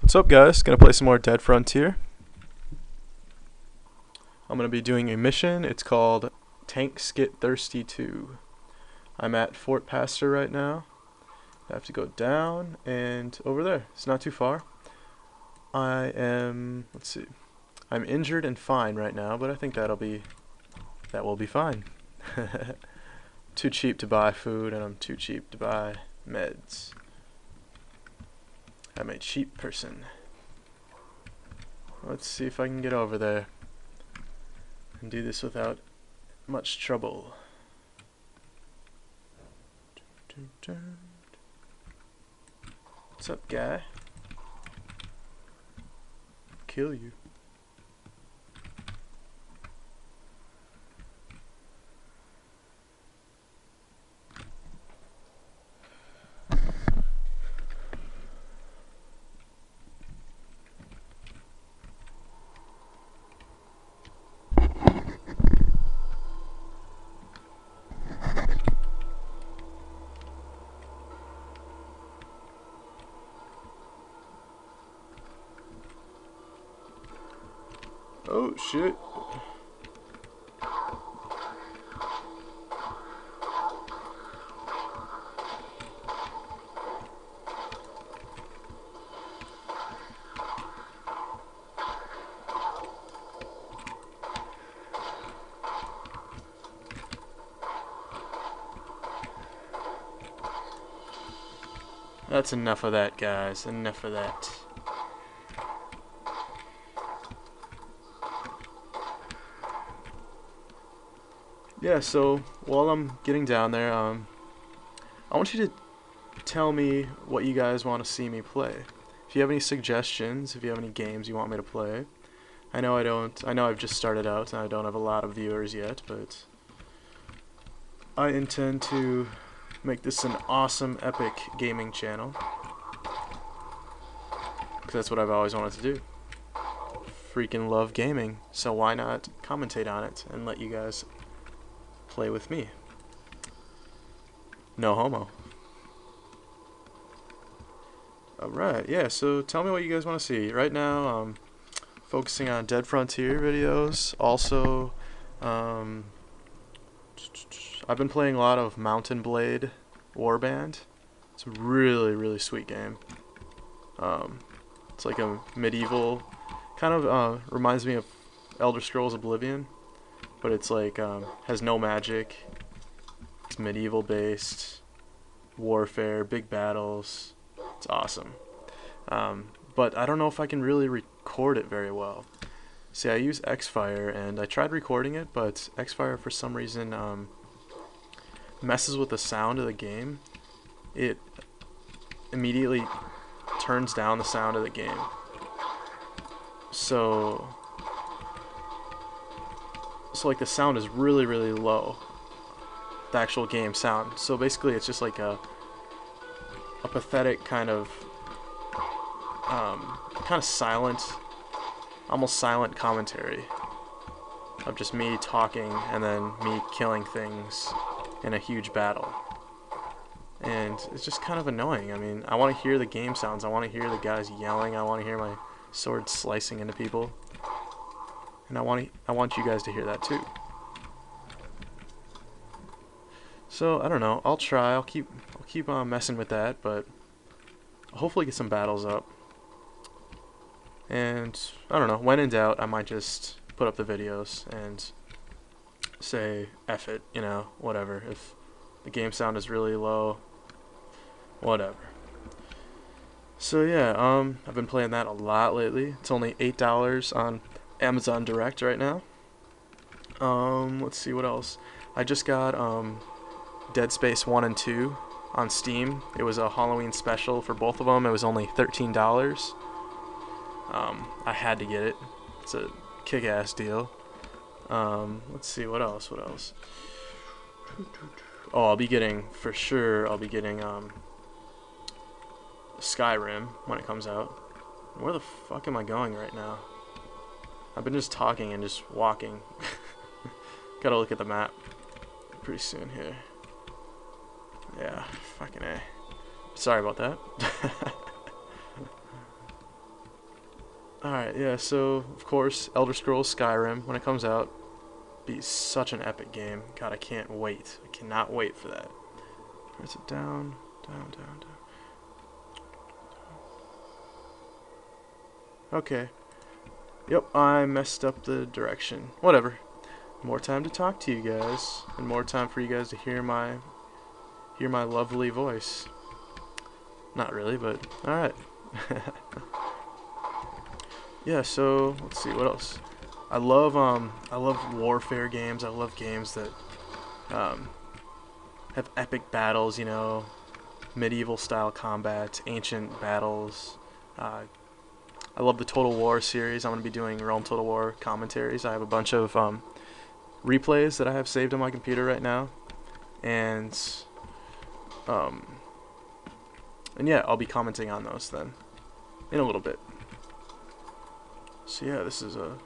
What's up guys? Gonna play some more Dead Frontier. I'm gonna be doing a mission. It's called Tanks Get Thirsty Too. I'm at Fort Pastor right now. I have to go down and over there. It's not too far. I am let's see. I'm injured and fine right now, but I think that'll be that will be fine. too cheap to buy food and I'm too cheap to buy meds. I'm a cheap person. Let's see if I can get over there and do this without much trouble. What's up, guy? Kill you. Oh shit. That's enough of that, guys. Enough of that. Yeah, so while I'm getting down there, um, I want you to tell me what you guys want to see me play. If you have any suggestions, if you have any games you want me to play. I know I don't, I know I've just started out and I don't have a lot of viewers yet, but I intend to make this an awesome, epic gaming channel. Because that's what I've always wanted to do. Freaking love gaming, so why not commentate on it and let you guys play with me. No homo. Alright, yeah, so tell me what you guys want to see. Right now, um, focusing on Dead Frontier videos. Also, um, I've been playing a lot of Mount & Blade Warband. It's a really, really sweet game. Um, it's like a medieval, kind of uh, reminds me of Elder Scrolls Oblivion but it's like um, has no magic. It's medieval based, warfare, big battles. It's awesome. Um, but I don't know if I can really record it very well. See, I use Xfire and I tried recording it, but Xfire for some reason um, messes with the sound of the game. It immediately turns down the sound of the game. So so like the sound is really really low. The actual game sound. So basically it's just like a a pathetic kind of um, kind of silent almost silent commentary of just me talking and then me killing things in a huge battle. And it's just kind of annoying. I mean I want to hear the game sounds. I want to hear the guys yelling. I want to hear my sword slicing into people and I want I want you guys to hear that too. So I don't know. I'll try. I'll keep I'll keep on messing with that, but hopefully get some battles up. And I don't know. When in doubt, I might just put up the videos and say F it, you know, whatever. If the game sound is really low, whatever. So yeah, um, I've been playing that a lot lately. It's only eight dollars on Amazon Direct right now. Um, let's see what else. I just got um, Dead Space 1 and 2 on Steam. It was a Halloween special for both of them. It was only $13. Um, I had to get it. It's a kick-ass deal. Um, let's see what else. What else? Oh, I'll be getting for sure. I'll be getting um, Skyrim when it comes out. Where the fuck am I going right now? I've been just talking and just walking. Gotta look at the map pretty soon here. Yeah, fucking A. Sorry about that. Alright, yeah, so, of course, Elder Scrolls Skyrim, when it comes out, be such an epic game. God, I can't wait. I cannot wait for that. Press it down, down, down, down. Okay. Yep, I messed up the direction. Whatever. More time to talk to you guys, and more time for you guys to hear my hear my lovely voice. Not really, but alright. yeah, so let's see what else. I love um I love warfare games. I love games that um have epic battles, you know, medieval style combat, ancient battles. Uh, I love the Total War series. I'm going to be doing Rome Total War commentaries. I have a bunch of um, replays that I have saved on my computer right now, and um, and yeah, I'll be commenting on those then in a little bit. So yeah, this is a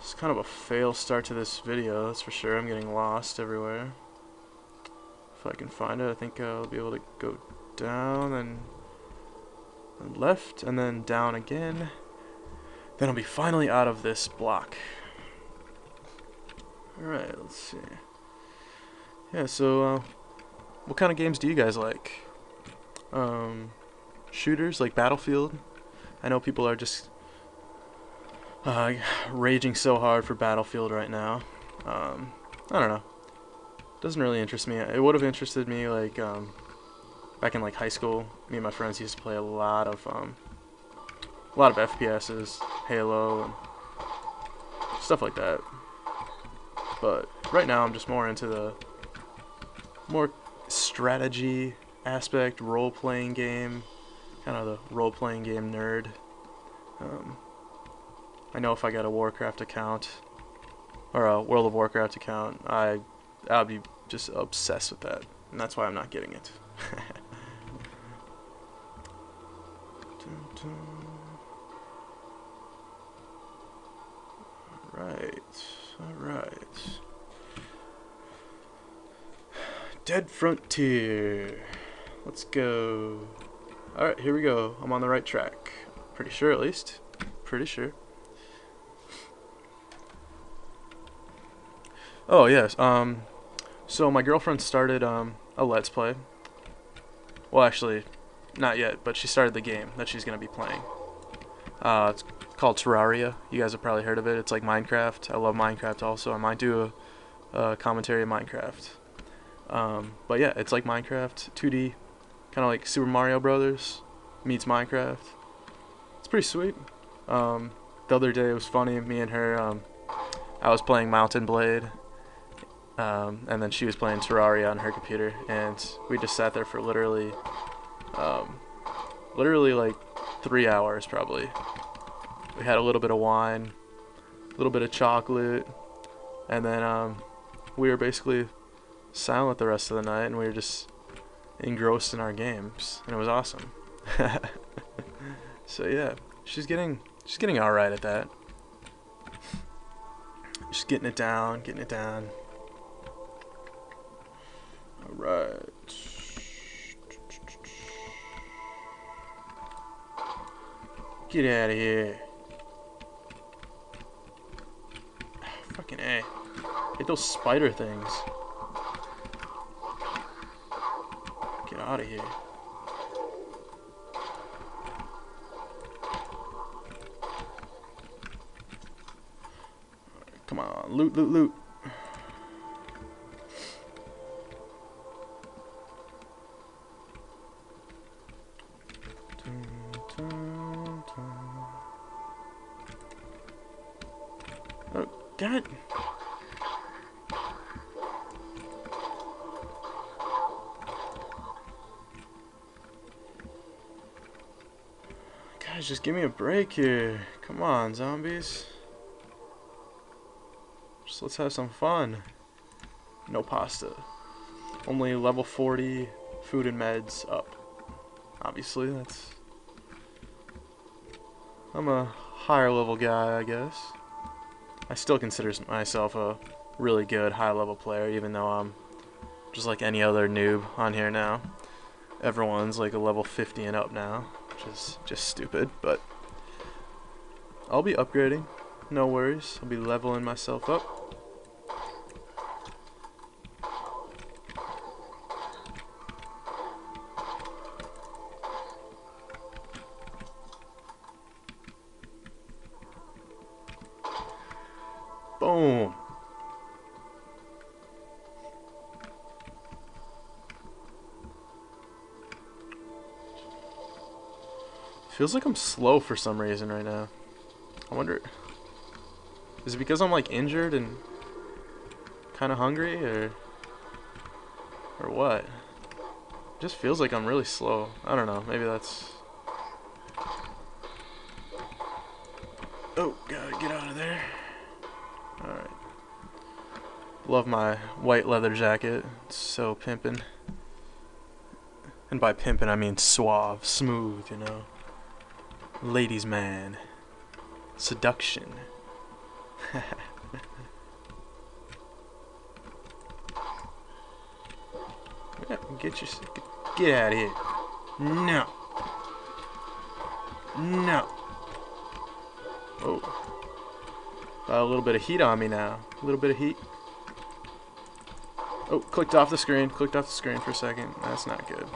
it's kind of a fail start to this video, that's for sure. I'm getting lost everywhere. If I can find it, I think I'll be able to go down and and left, and then down again. Then I'll be finally out of this block. Alright, let's see. Yeah, so, uh, what kind of games do you guys like? Um, shooters, like Battlefield? I know people are just uh, raging so hard for Battlefield right now. Um, I don't know. Doesn't really interest me. It would have interested me, like, um, back in like high school, me and my friends used to play a lot of um, a lot of FPSs, Halo, and stuff like that. But right now, I'm just more into the more strategy aspect, role-playing game, kind of the role-playing game nerd. Um, I know if I got a Warcraft account or a World of Warcraft account, I I'd be just obsessed with that, and that's why I'm not getting it. Alright, alright. Dead Frontier. Let's go. Alright, here we go. I'm on the right track. Pretty sure, at least. Pretty sure. Oh, yes. Um, so my girlfriend started um, a Let's Play. Well, actually, not yet, but she started the game that she's going to be playing. Uh, it's called Terraria. You guys have probably heard of it. It's like Minecraft. I love Minecraft also. I might do a, a commentary of Minecraft. Um, but yeah, it's like Minecraft, 2D, kind of like Super Mario Brothers meets Minecraft. It's pretty sweet. Um, the other day it was funny. Me and her, um, I was playing Mount & Blade, um, and then she was playing Terraria on her computer, and we just sat there for literally um, literally like three hours probably. We had a little bit of wine, a little bit of chocolate, and then um, we were basically silent the rest of the night, and we were just engrossed in our games, and it was awesome. so yeah, she's getting she's getting all right at that. She's getting it down, getting it down. All right. Get out of here. Fucking A. Hit those spider things. Get out of here. Come on, loot, loot, loot. God. Guys, just give me a break here. Come on, zombies. Just let's have some fun. No pasta. Only level 40 food and meds up. Obviously, that's... I'm a higher level guy, I guess. I still consider myself a really good high level player, even though I'm just like any other noob on here now. Everyone's like a level 50 and up now, which is just stupid, but I'll be upgrading. No worries. I'll be leveling myself up. Feels like I'm slow for some reason right now. I wonder... Is it because I'm like injured and kind of hungry or... Or what? It just feels like I'm really slow. I don't know. Maybe that's... Oh, gotta get out of there. Alright. Love my white leather jacket. It's so pimpin'. And by pimpin', I mean suave, smooth, you know ladies man. Seduction. Get your get out of here. No. No. Oh. Got a little bit of heat on me now. A little bit of heat. Oh clicked off the screen. Clicked off the screen for a second. That's not good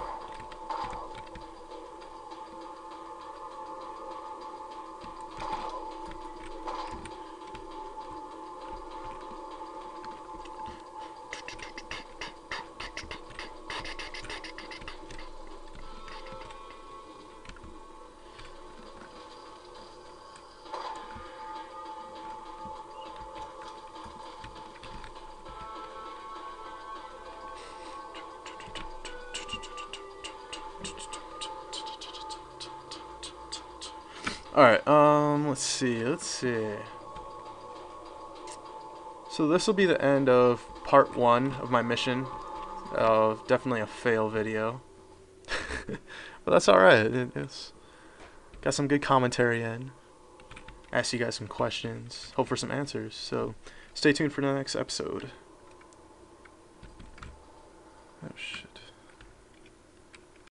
Alright, um, let's see, let's see. So this will be the end of part one of my mission. Uh, definitely a fail video. but that's alright, it, it's got some good commentary in. Ask you guys some questions, hope for some answers. So stay tuned for the next episode. Oh shit.